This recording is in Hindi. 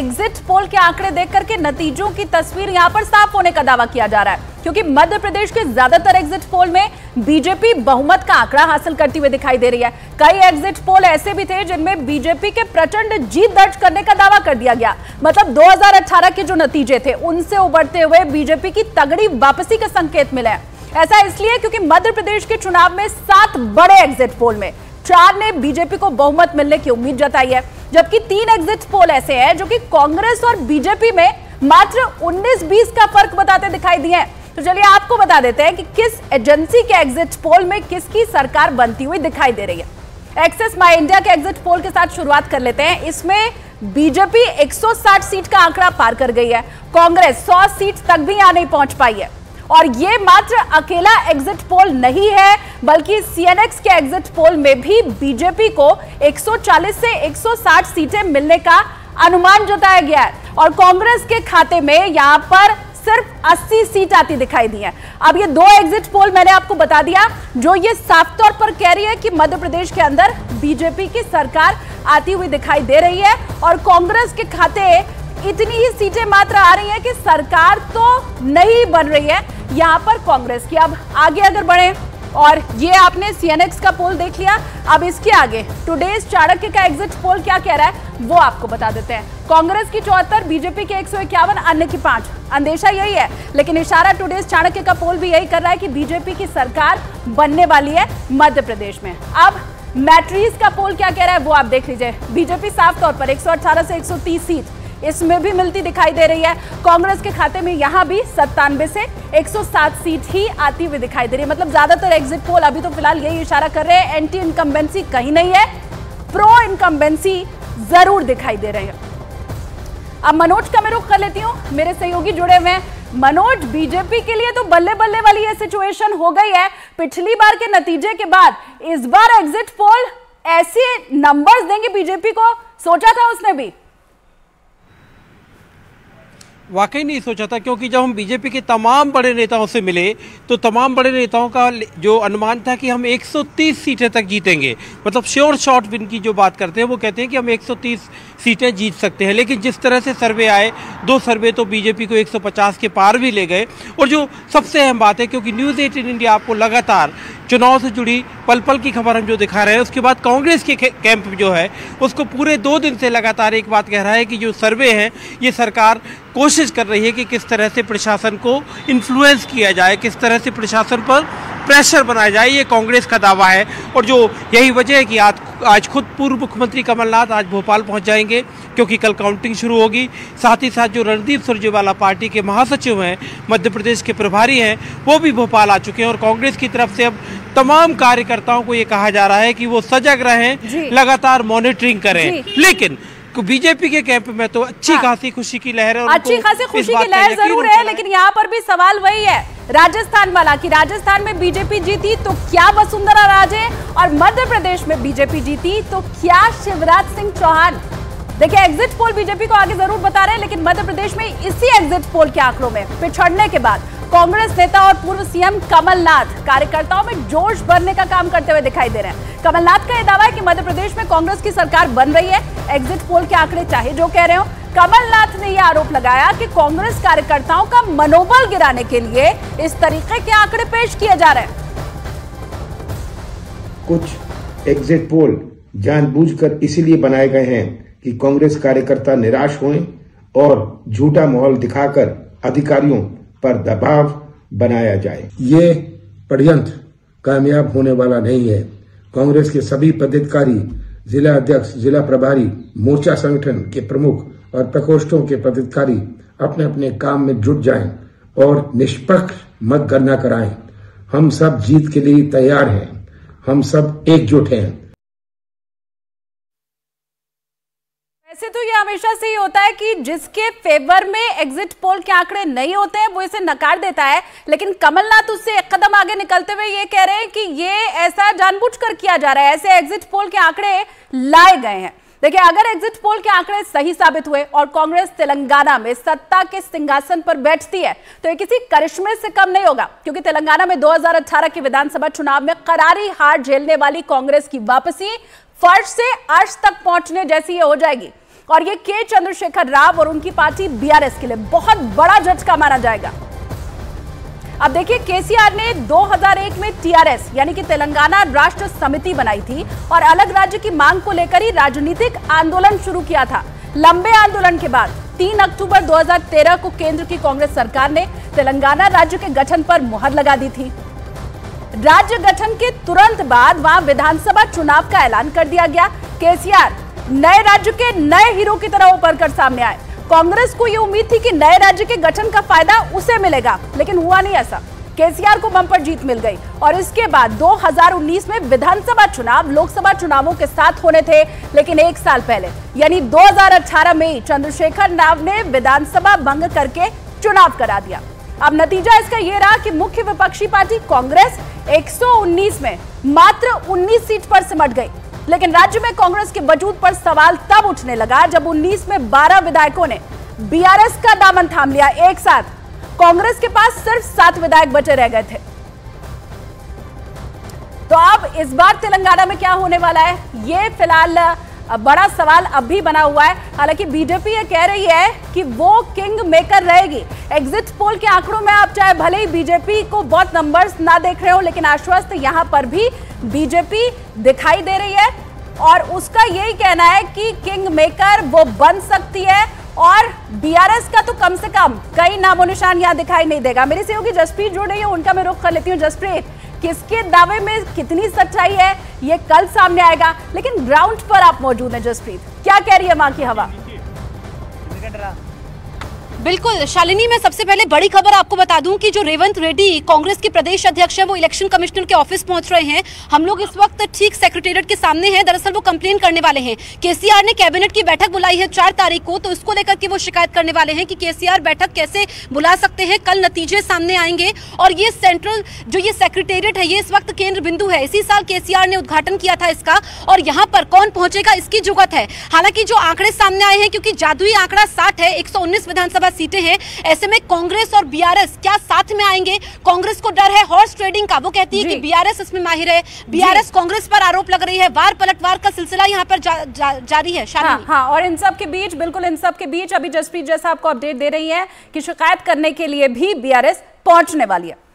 एग्जिट पोल के आंकड़े देख करके नतीजों की तस्वीर यहाँ पर साफ़ होने का दावा किया जा रहा है, क्योंकि मध्य प्रदेश के ज़्यादातर एग्जिट पोल में बीजेपी बहुमत का आंकड़ा हासिल करती हुई दिखाई दे रही है। कई एग्जिट पोल ऐसे भी थे जिनमें बीजेपी के प्रचंड जीत दर्ज करने का दावा कर दिया गया। मतलब 2018 के जो नतीजे थे, उनसे उबरते हुए बीजेपी की तगड़ी वापसी का संकेत मिले ऐसा इसलिए क्योंकि मध्य प्रदेश के चुनाव में सात बड़े एग्जिट पोल में, चार ने बीजेपी को बहुमत मिलने की उम्मीद जताई है। जबकि तीन एग्जिट पोल ऐसे हैं जो कि कांग्रेस और बीजेपी में मात्र 19-20 का फ़र्क बताते दिखाई दिए हैं। तो चलिए आपको बता देते हैं कि किस एजेंसी के एग्जिट पोल में किसकी सरकार बनती हुई दिखाई दे रही है। एक्सेस माई इंडिया के एग्जिट पोल के साथ शुरुआत कर लेते हैं। इसमें बीजेपी 160 सीट का आंकड़ा पार कर गई है। कांग्रेस 100 सीट तक भी यहाँ नहीं पहुँच पाई है। और ये मात्र अकेला एग्जिट पोल नहीं है, बल्कि सीएनएक्स के एग्जिट पोल में भी बीजेपी को 140 से 160 सीटें मिलने का अनुमान जताया गया है। और कांग्रेस के खाते में यहाँ पर सिर्फ़ 80 सीट आती दिखाई दी है। अब ये दो एग्जिट पोल मैंने आपको बता दिया, जो ये साफ़ तौर पर कह रही है कि मध्य प्रदेश के अंदर बीजेपी की सरकार आती हुई दिखाई दे रही है और कांग्रेस के खाते इतनी ही सीटें मात्र आ रही हैं कि सरकार तो नहीं बन रही है, यहाँ पर कांग्रेस की। अब आगे अगर बढ़े, और ये आपने सीएनएक्स का पोल देख लिया, अब इसके आगे, टुडेज चाणक्य का एग्जिट पोल क्या कह रहा है, वो आपको बता देते हैं। कांग्रेस की चौहत्तर बीजेपी के एक सौ इक्यावन, अन्य की पाँच। अंदेशा यही है, लेकिन इशारा टुडेज चाणक्य का पोल भी यही कर रहा है कि बीजेपी की सरकार बनने वाली है मध्य प्रदेश में। अब मैट्रीज का पोल क्या कह रहा है, वो आप देख लीजिए। बीजेपी साफ़ तौर पर 118 से 130 सीट। इसमें भी मिलती दिखाई दे रही है। कांग्रेस के खाते में यहाँ भी सत्तानवे से 107 सीट ही आती हुई दिखाई दे रही है। मतलब ज़्यादातर एग्जिट पोल अभी तो फ़िलहाल यही इशारा कर रहे हैं। एंटी इनकम्बेंसी कहीं नहीं है। प्रो इनकम्बेंसी ज़रूर दिखाई दे रहे हैं। अब मनोज का मैं रुख कर लेती हूँ। मेरे सहयोगी जुड़े हुए मनोज बीजेपी के लिए तो बल्ले बल्ले वाली ये सिचुएशन हो गई है। पिछली बार के नतीजे के बाद इस बार एग्जिट पोल ऐसे नंबर्स देंगे बीजेपी को। सोचा था उसने भी। वाकई नहीं सोचा था, क्योंकि जब हम बीजेपी के तमाम बड़े नेताओं से मिले तो तमाम बड़े नेताओं का जो अनुमान था कि हम 130 सीटें तक जीतेंगे मतलब श्योर शॉर्ट विन की जो बात करते हैं, वो कहते हैं कि हम 130 सीटें जीत सकते हैं। लेकिन जिस तरह से सर्वे आए, दो सर्वे तो बीजेपी को 150 के पार भी ले गए। और जो सबसे अहम बात है, क्योंकि न्यूज़ एटीन इंडिया आपको लगातार चुनाव से जुड़ी पल पल की खबर हम जो दिखा रहे हैं, उसके बाद कांग्रेस के कैंप जो है, उसको पूरे दो दिन से लगातार एक बात कह रहा है कि जो सर्वे हैं, ये सरकार कोशिश कर रही है कि किस तरह से प्रशासन को इन्फ्लुएंस किया जाए, किस तरह से प्रशासन पर प्रेशर बनाया जाए, ये कांग्रेस का दावा है। और जो यही वजह है कि आज आज खुद पूर्व मुख्यमंत्री कमलनाथ आज भोपाल पहुँच जाएँगे। क्योंकि कल काउंटिंग शुरू होगी। साथ ही साथ जो रणदीप सुरजेवाला पार्टी के महासचिव हैं मध्य प्रदेश के प्रभारी हैं वो भी भोपाल आ चुके हैं और कांग्रेस की तरफ़ से अब तमाम कार्यकर्ताओं को ये कहा जा रहा है कि वो सजग रहें लगातार मॉनिटरिंग करें। लेकिन बीजेपी के कैंप में तो अच्छी हाँ। खासी खुशी की लहर है अच्छी खासी खुशी की लहर ज़रूर है। लेकिन यहाँ पर भी सवाल वही है राजस्थान वाला कि राजस्थान में बीजेपी जीती तो क्या वसुंधरा राजे और मध्य प्रदेश में बीजेपी जीती तो क्या शिवराज सिंह चौहान देखिए एग्जिट पोल बीजेपी को आगे ज़रूर बता रहे हैं, लेकिन मध्य प्रदेश में इसी एग्जिट पोल के आंकड़ों में पिछड़ने के बाद कांग्रेस नेता और पूर्व सीएम कमलनाथ कार्यकर्ताओं में जोश भरने का काम करते हुए दिखाई दे रहे हैं। कमलनाथ का यह दावा है कि मध्य प्रदेश में कांग्रेस की सरकार बन रही है। एग्जिट पोल के आंकड़े चाहे जो कह रहे हो। कमलनाथ ने यह आरोप लगाया कि कांग्रेस कार्यकर्ताओं का मनोबल गिराने के लिए इस तरीके के आंकड़े पेश किए जा रहे हैं। कुछ एग्जिट पोल जानबूझकर इसीलिए बनाए गए हैं कि कांग्रेस कार्यकर्ता निराश हुए और झूठा माहौल दिखाकर अधिकारियों पर दबाव बनाया जाए। ये षडयंत्र कामयाब होने वाला नहीं है। कांग्रेस के सभी पदाधिकारी, जिला अध्यक्ष, जिला प्रभारी, मोर्चा संगठन के प्रमुख और प्रकोष्ठों के पदाधिकारी अपने अपने काम में जुट जाएँ और निष्पक्ष मतगणना कराएँ। हम सब जीत के लिए तैयार हैं। हम सब एकजुट हैं। वैसे तो ये हमेशा से ही होता है कि जिसके फेवर में एग्जिट पोल के आंकड़े नहीं होते हैं, वो इसे नकार देता है। लेकिन कमलनाथ उससे एक कदम आगे निकलते हुए ये कह रहे हैं कि ये ऐसा जानबूझकर किया जा रहा है, ऐसे एग्जिट पोल के आंकड़े लाए गए हैं। देखिए, अगर एग्जिट पोल के आंकड़े सही साबित हुए और कांग्रेस तेलंगाना में सत्ता के सिंहासन पर बैठती है तो ये किसी करिश्मे से कम नहीं होगा, क्योंकि तेलंगाना में 2018 के विधानसभा चुनाव में करारी हार झेलने वाली कांग्रेस की वापसी फर्श से अर्श तक पहुँचने जैसी ये हो जाएगी। और ये के चंद्रशेखर राव और उनकी पार्टी बीआरएस के लिए बहुत बड़ा झटका माना जाएगा। अब देखिए केसीआर ने 2001 में टीआरएस यानी कि तेलंगाना राष्ट्र समिति बनाई थी और अलग राज्य की मांग को लेकर ही राजनीतिक आंदोलन शुरू किया था। लंबे आंदोलन के बाद 3 अक्टूबर 2013 को केंद्र की कांग्रेस सरकार ने तेलंगाना राज्य के गठन पर मुहर लगा दी थी। राज्य गठन के तुरंत बाद वहाँ विधानसभा चुनाव का ऐलान कर दिया गया। केसीआर नए राज्य के नए हीरो की तरह उभर कर सामने आए। कांग्रेस को यह उम्मीद थी कि नए राज्य के गठन का फ़ायदा उसे मिलेगा, लेकिन हुआ नहीं ऐसा। केसीआर को बंपर जीत मिल गई और इसके बाद 2019 में विधानसभा चुनाव लोकसभा चुनावों के साथ होने थे, लेकिन एक साल पहले, यानी 2018 में चंद्रशेखर राव ने विधानसभा भंग करके चुनाव करा दिया। अब नतीजा इसका यह रहा कि मुख्य विपक्षी पार्टी कांग्रेस 119 में मात्र 19 सीट पर सिमट गई। लेकिन राज्य में कांग्रेस के वजूद पर सवाल तब उठने लगा जब 19 में 12 विधायकों ने बीआरएस का दामन थाम लिया एक साथ। कांग्रेस के पास सिर्फ़ सात विधायक बचे रह गए थे। तो अब इस बार तेलंगाना में क्या होने वाला है? ये फ़िलहाल बड़ा सवाल अब भी बना हुआ है। हालाँकि बीजेपी ये कह रही है कि वो किंग मेकर रहेगी। एग्जिट पोल के आंकड़ों में आप चाहे भले ही बीजेपी को बहुत नंबर्स ना देख रहे हो, लेकिन आश्वस्त यहाँ पर भी बीजेपी दिखाई दे रही है। और उसका यही कहना है कि किंग मेकर वो बन सकती है और बीआरएस का तो कम से कम कई नामो निशान यहाँ दिखाई नहीं देगा। मेरे सहयोगी जसप्रीत जुड़ रही है, उनका मैं रुख कर लेती हूँ। जसप्रीत, किसके दावे में कितनी सच्चाई है, ये कल सामने आएगा, लेकिन ग्राउंड पर आप मौजूद हैं जसप्रीत। क्या कह रही है माँ की हवा? बिल्कुल, शालिनी, मैं सबसे पहले बड़ी खबर आपको बता दूँ कि जो रेवंत रेड्डी कांग्रेस के प्रदेश अध्यक्ष है, वो इलेक्शन कमिश्नर के ऑफ़िस पहुँच रहे हैं। हम लोग इस वक्त ठीक सेक्रेटेरिएट के सामने हैं, दरअसल वो कंप्लेन करने वाले हैं। केसीआर ने कैबिनेट की बैठक बुलाई है चार तारीख को तो इसको लेकर के वो शिकायत करने वाले हैं कि केसीआर बैठक कैसे बुला सकते हैं, कल नतीजे सामने आएँगे। और ये सेंट्रल, जो ये सेक्रेटेरिएट है, ये इस वक्त केंद्र बिंदु है। इसी साल के ने उद्घाटन किया था इसका, और यहाँ पर कौन पहुंचेगा, इसकी जुगत है। हालाँकि जो आंकड़े सामने आए हैं, क्योंकि जादुई आंकड़ा साठ है, एक सौ उन्नीस विधानसभा सीटें हैं। ऐसे में कांग्रेस और बीआरएस क्या साथ में आएँगे? कांग्रेस को डर है हॉर्स ट्रेडिंग का। वो कहती है कि बीआरएस इसमें माहिर है। बीआरएस कांग्रेस पर आरोप लग रही है। वार पलटवार का सिलसिला यहाँ पर जा, जा, जारी है। हाँ, हाँ और इन सब के बीच बिल्कुल इन सब के बीच अभी जसप्रीत जैसा आपको अपडेट दे रही है की शिकायत करने के लिए भी बीआरएस पहुँचने वाली है।